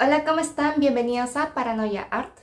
Hola, ¿cómo están? Bienvenidos a Paranoia Art.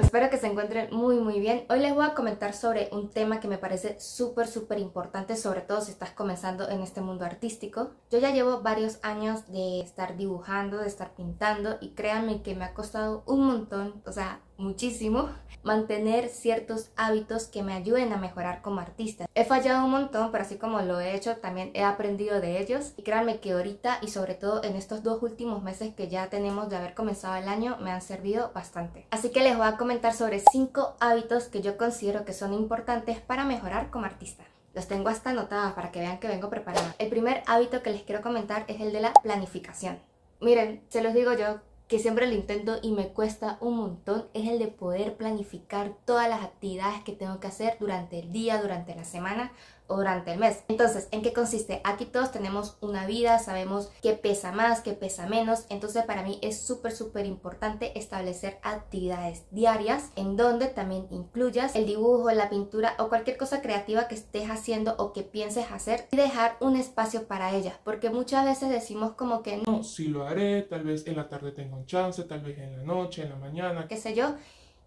Espero que se encuentren muy muy bien. Hoy les voy a comentar sobre un tema que me parece súper súper importante, sobre todo si estás comenzando en este mundo artístico. Yo ya llevo varios años de estar dibujando, de estar pintando y créanme que me ha costado un montón, o sea, muchísimo mantener ciertos hábitos que me ayuden a mejorar como artista. He fallado un montón, pero así como lo he hecho, también he aprendido de ellos. Y créanme que ahorita y sobre todo en estos dos últimos meses que ya tenemos de haber comenzado el año, me han servido bastante. Así que les voy a comentar sobre cinco hábitos que yo considero que son importantes para mejorar como artista. Los tengo hasta anotados para que vean que vengo preparada. El primer hábito que les quiero comentar es el de la planificación. Miren, se los digo yo, que siempre lo intento y me cuesta un montón es el de poder planificar todas las actividades que tengo que hacer durante el día, durante la semana o durante el mes. Entonces, ¿en qué consiste? Aquí todos tenemos una vida, sabemos qué pesa más, qué pesa menos. Entonces, para mí es súper, súper importante establecer actividades diarias en donde también incluyas el dibujo, la pintura o cualquier cosa creativa que estés haciendo o que pienses hacer y dejar un espacio para ellas. Porque muchas veces decimos como que no, si lo haré, tal vez en la tarde tenga un chance, tal vez en la noche, en la mañana, qué sé yo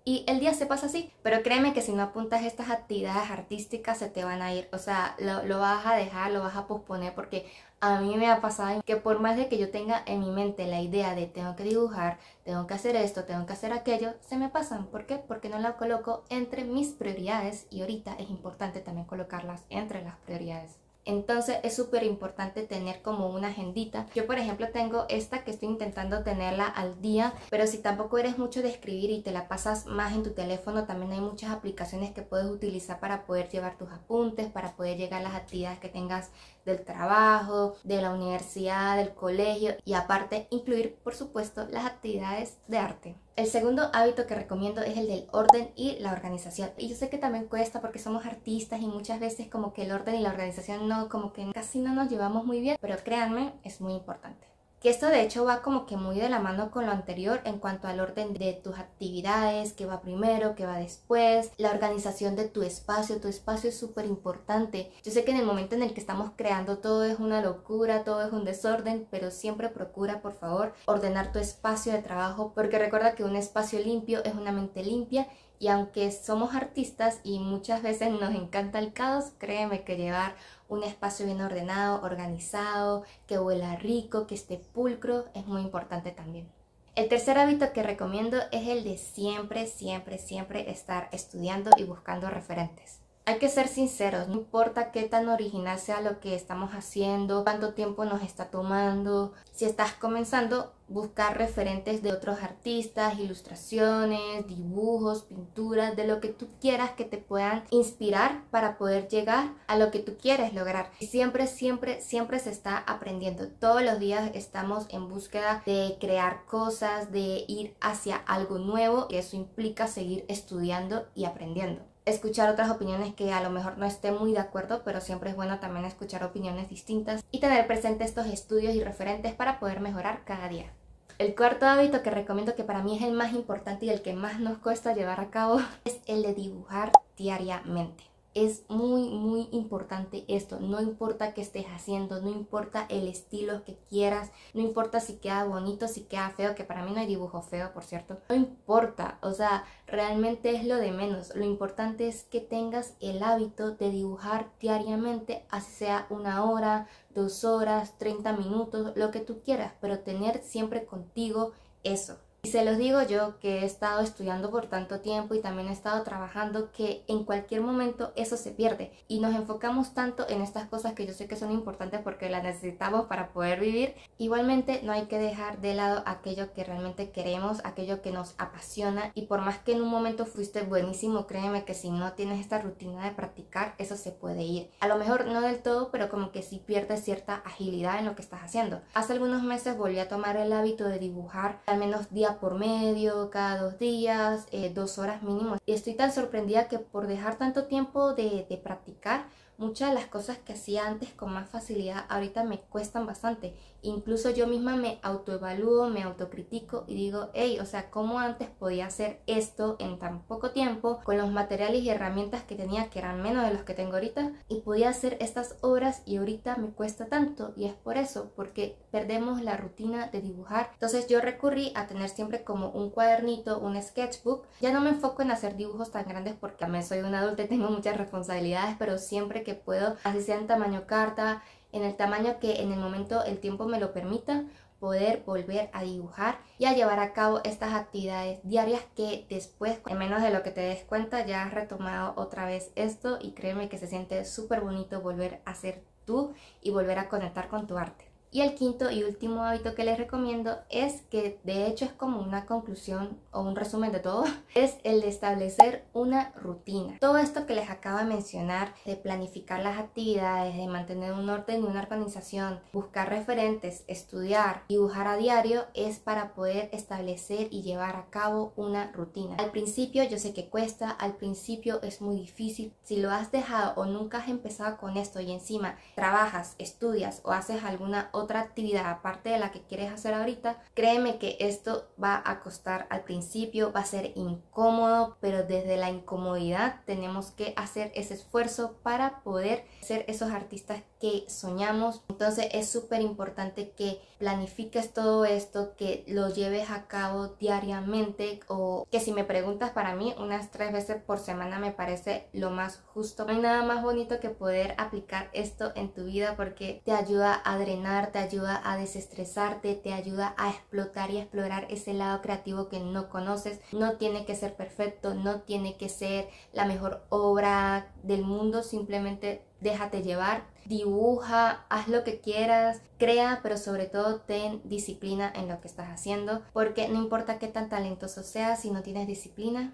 y el día se pasa así. Pero créeme que si no apuntas estas actividades artísticas se te van a ir. O sea, lo, lo, vas a dejar, lo vas a posponer porque a mí me ha pasado que por más de que yo tenga en mi mente la idea de tengo que dibujar, tengo que hacer esto, tengo que hacer aquello, se me pasan. ¿Por qué? Porque no la coloco entre mis prioridades y ahorita es importante también colocarlas entre las prioridades. Entonces es súper importante tener como una agendita. Yo por ejemplo tengo esta que estoy intentando tenerla al día, pero si tampoco eres mucho de escribir y te la pasas más en tu teléfono, también hay muchas aplicaciones que puedes utilizar para poder llevar tus apuntes, para poder llegar a las actividades que tengas del trabajo, de la universidad, del colegio y aparte incluir por supuesto las actividades de arte. El segundo hábito que recomiendo es el del orden y la organización. Y yo sé que también cuesta porque somos artistas y muchas veces como que el orden y la organización no, como que casi no nos llevamos muy bien, pero créanme, es muy importante que esto de hecho va como que muy de la mano con lo anterior en cuanto al orden de tus actividades, que va primero, que va después, la organización de tu espacio, tu espacio es súper importante. Yo sé que en el momento en el que estamos creando todo es una locura, todo es un desorden, pero siempre procura por favor ordenar tu espacio de trabajo porque recuerda que un espacio limpio es una mente limpia y aunque somos artistas y muchas veces nos encanta el caos, créeme que llevar un espacio bien ordenado, organizado, que huela rico, que esté pulcro, es muy importante también. El tercer hábito que recomiendo es el de siempre, siempre, siempre estar estudiando y buscando referentes. Hay que ser sinceros, no importa qué tan original sea lo que estamos haciendo, cuánto tiempo nos está tomando. Si estás comenzando, buscar referentes de otros artistas, ilustraciones, dibujos, pinturas, de lo que tú quieras que te puedan inspirar para poder llegar a lo que tú quieres lograr. Siempre, siempre, siempre se está aprendiendo. Todos los días estamos en búsqueda de crear cosas, de ir hacia algo nuevo y eso implica seguir estudiando y aprendiendo escuchar otras opiniones que a lo mejor no esté muy de acuerdo, pero siempre es bueno también escuchar opiniones distintas y tener presente estos estudios y referentes para poder mejorar cada día. El cuarto hábito que recomiendo que para mí es el más importante y el que más nos cuesta llevar a cabo es el de dibujar diariamente. Es muy, muy importante esto. No importa qué estés haciendo, no importa el estilo que quieras, no importa si queda bonito, si queda feo, que para mí no hay dibujo feo, por cierto. No importa, o sea, realmente es lo de menos. Lo importante es que tengas el hábito de dibujar diariamente, así sea una hora, dos horas, 30 minutos, lo que tú quieras, pero tener siempre contigo eso. Y se los digo yo que he estado estudiando por tanto tiempo y también he estado trabajando que en cualquier momento eso se pierde y nos enfocamos tanto en estas cosas que yo sé que son importantes porque las necesitamos para poder vivir. Igualmente no hay que dejar de lado aquello que realmente queremos, aquello que nos apasiona y por más que en un momento fuiste buenísimo, créeme que si no tienes esta rutina de practicar, eso se puede ir. A lo mejor no del todo, pero como que sí pierdes cierta agilidad en lo que estás haciendo. Hace algunos meses volví a tomar el hábito de dibujar al menos día por medio, cada dos días, eh, dos horas mínimo. Estoy tan sorprendida que por dejar tanto tiempo de, de practicar, muchas de las cosas que hacía antes con más facilidad ahorita me cuestan bastante. Incluso yo misma me autoevalúo, me autocritico y digo, hey, o sea, ¿cómo antes podía hacer esto en tan poco tiempo con los materiales y herramientas que tenía que eran menos de los que tengo ahorita? Y podía hacer estas obras y ahorita me cuesta tanto y es por eso, porque perdemos la rutina de dibujar. Entonces yo recurrí a tener siempre como un cuadernito, un sketchbook. Ya no me enfoco en hacer dibujos tan grandes porque también soy una adulta y tengo muchas responsabilidades, pero siempre que puedo, así sea en tamaño carta, en el tamaño que en el momento el tiempo me lo permita, poder volver a dibujar y a llevar a cabo estas actividades diarias que después, en menos de lo que te des cuenta, ya has retomado otra vez esto y créeme que se siente súper bonito volver a ser tú y volver a conectar con tu arte. Y el quinto y último hábito que les recomiendo es que de hecho es como una conclusión o un resumen de todo, es el de establecer una rutina. Todo esto que les acabo de mencionar, de planificar las actividades, de mantener un orden y una organización, buscar referentes, estudiar, dibujar a diario, es para poder establecer y llevar a cabo una rutina. Al principio yo sé que cuesta, al principio es muy difícil. Si lo has dejado o nunca has empezado con esto y encima trabajas, estudias o haces alguna otra otra actividad aparte de la que quieres hacer ahorita, créeme que esto va a costar al principio, va a ser incómodo, pero desde la incomodidad tenemos que hacer ese esfuerzo para poder ser esos artistas que soñamos. Entonces es súper importante que planifiques todo esto, que lo lleves a cabo diariamente o que si me preguntas para mí unas tres veces por semana me parece lo más justo. No hay nada más bonito que poder aplicar esto en tu vida porque te ayuda a drenar, te ayuda a desestresarte, te ayuda a explotar y explorar ese lado creativo que no conoces. No tiene que ser perfecto, no tiene que ser la mejor obra del mundo, simplemente déjate llevar, dibuja, haz lo que quieras, crea, pero sobre todo ten disciplina en lo que estás haciendo, porque no importa qué tan talentoso seas, si no tienes disciplina,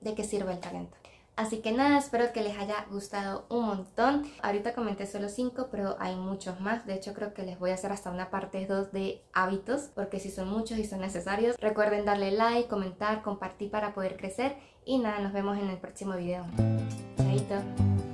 ¿de qué sirve el talento? Así que nada, espero que les haya gustado un montón. Ahorita comenté solo 5, pero hay muchos más. De hecho, creo que les voy a hacer hasta una parte 2 de hábitos, porque si son muchos y son necesarios. Recuerden darle like, comentar, compartir para poder crecer. Y nada, nos vemos en el próximo video. Chaito.